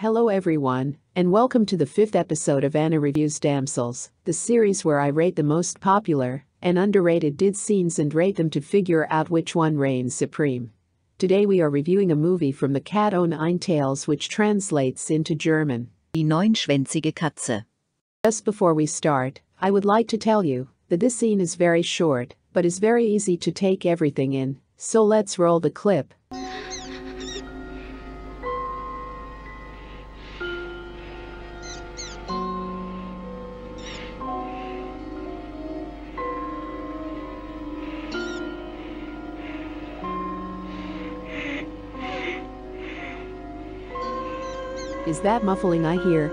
Hello everyone, and welcome to the fifth episode of Anna Reviews Damsels, the series where I rate the most popular and underrated DID scenes and rate them to figure out which one reigns supreme. Today we are reviewing a movie from the Cat o' Nine Tails which translates into German. Die neunschwänzige Katze. Just before we start, I would like to tell you that this scene is very short, but is very easy to take everything in, so let's roll the clip. Is that muffling I hear?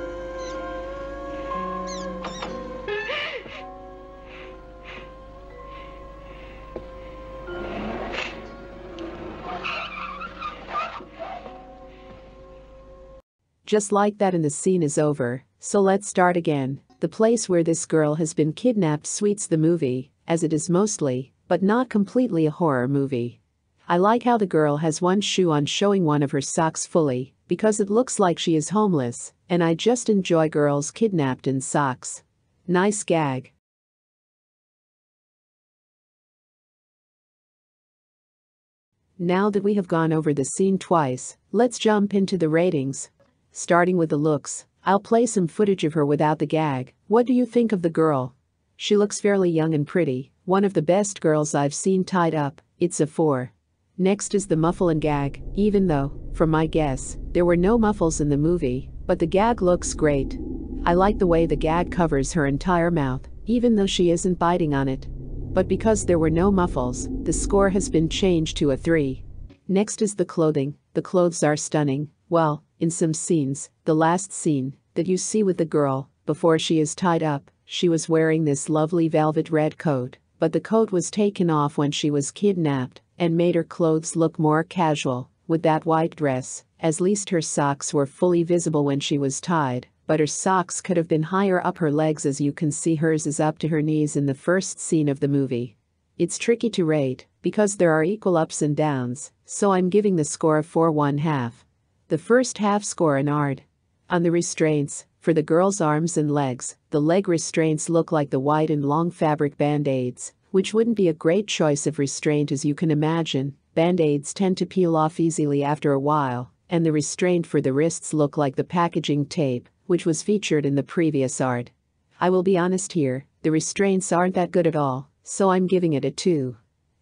Just like that and the scene is over, so let's start again. The place where this girl has been kidnapped suits the movie, as it is mostly, but not completely a horror movie. I like how the girl has one shoe on showing one of her socks fully, because it looks like she is homeless, and I just enjoy girls kidnapped in socks. Nice gag. Now that we have gone over the scene twice, let's jump into the ratings. Starting with the looks, I'll play some footage of her without the gag. What do you think of the girl? She looks fairly young and pretty, one of the best girls I've seen tied up, it's a 4. Next is the muffle and gag, even though, from my guess, there were no muffles in the movie, but the gag looks great. I like the way the gag covers her entire mouth, even though she isn't biting on it. But because there were no muffles, the score has been changed to a 3. Next is the clothing, the clothes are stunning, well, in some scenes, the last scene that you see with the girl, before she is tied up, she was wearing this lovely velvet red coat, but the coat was taken off when she was kidnapped and made her clothes look more casual with that white dress, at least her socks were fully visible when she was tied, but her socks could have been higher up her legs as you can see hers is up to her knees in the first scene of the movie. It's tricky to rate, because there are equal ups and downs, so I'm giving the score a 4 1 half. The first half score an ARD. On the restraints, for the girl's arms and legs, the leg restraints look like the wide and long fabric band-aids, which wouldn't be a great choice of restraint as you can imagine. Band-aids tend to peel off easily after a while, and the restraint for the wrists look like the packaging tape, which was featured in the previous ARD. I will be honest here, the restraints aren't that good at all, so I'm giving it a 2.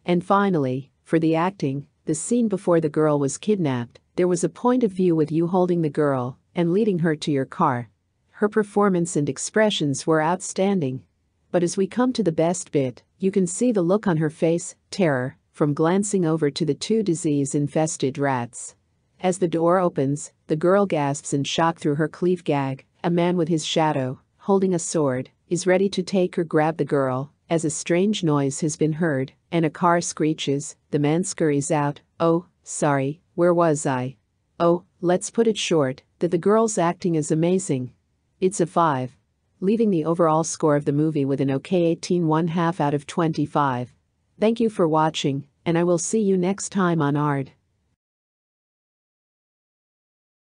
And finally, for the acting, the scene before the girl was kidnapped, there was a point of view with you holding the girl and leading her to your car. Her performance and expressions were outstanding. But as we come to the best bit, you can see the look on her face, terror, from glancing over to the two disease-infested rats. As the door opens, the girl gasps in shock through her cleave gag. A man with his shadow, holding a sword, is ready to take or grab the girl, as a strange noise has been heard, and a car screeches, the man scurries out, oh, sorry, where was I? Oh, let's put it short, that the girl's acting is amazing. It's a 5. Leaving the overall score of the movie with an okay 18 1 half out of 25. Thank you for watching, and I will see you next time on ARD.